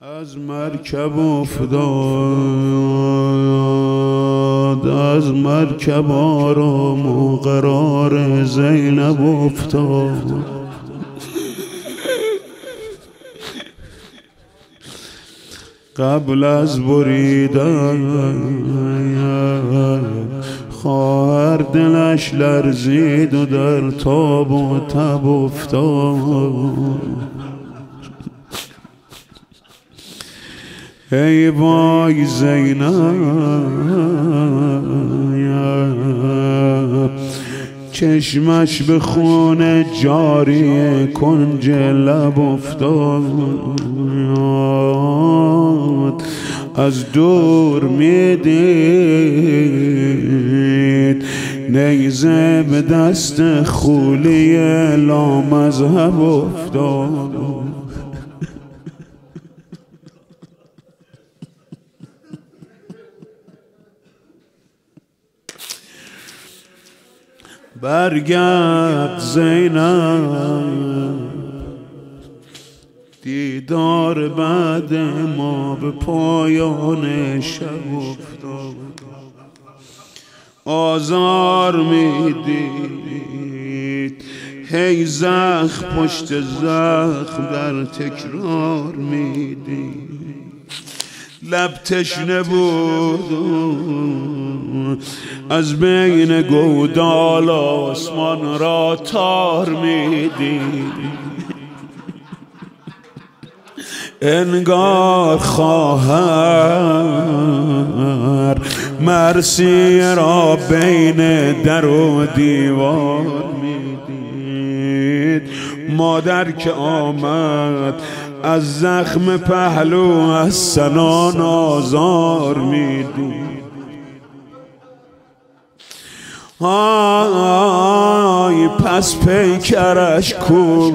از مرکب افتاد از مرکب آرام و قرار زینب افتاد. قبل از بریدن خواهر دلش لرزید و در تاب و تب افتاد. ای وای زینب چشمش به خون جاری کنج لب افتاد. از دور می‌دید. نیزه به دست خولی لامذهب افتاد. برگرد زینب. دیدار بعد ما به پایان شب افتاد. آزار می‌دید. هی زخم پشت زخم در تکرار می‌دید. لب تشنه بود. از بین گودال آسمان را تار می‌دید انگار خواهر مرسی را بین در و دیوار می‌دید. مادر که آمد از زخم پهلو از سنان آزار می‌دید آی پس پیکرش کو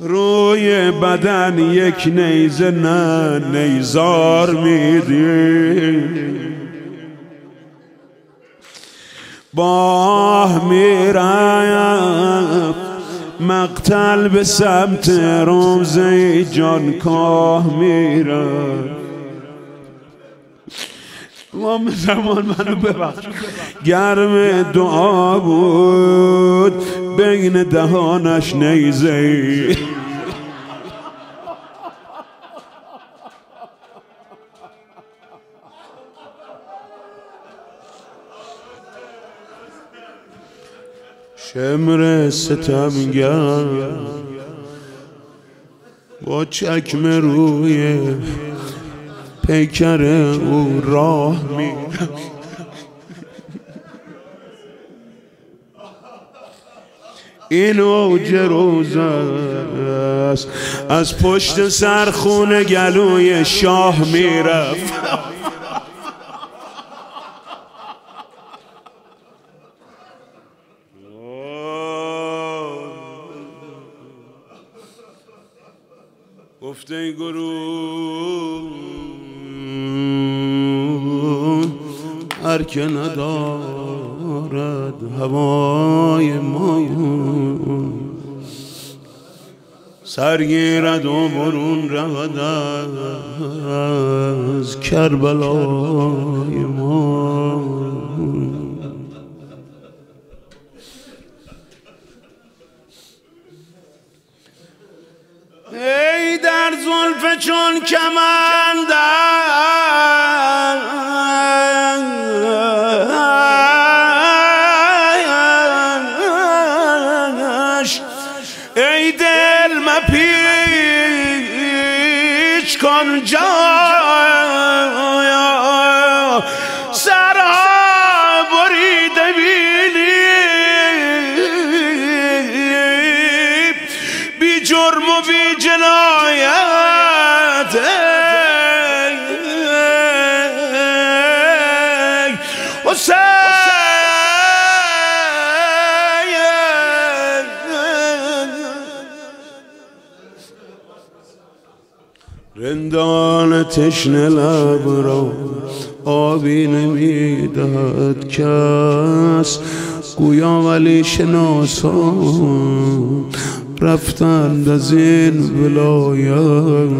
روی بدن یک نیزه نه نیزار میدی. باه میرم مقتل به سمت روزه جان کاه میرم. امام زمان منو ببخش. گرم دعا بود. بین دهانش نیزه. شمر ستمگر با چکم روی پیکر او راه می این اوج روز است. از پشت سرخون گلوی شاه می‌رفت گفته گروه هر که ندارد هوای ما. سرگیرد و برون رود از کربلای ما. ای در زلف چون کمند مپیچ کن جا سرها بریده بینی. بی جرم و بی جنایت. رندان تشن لب را آبی نمی‌دهد کس. گویا ولی شناسان رفتند از این ولایت.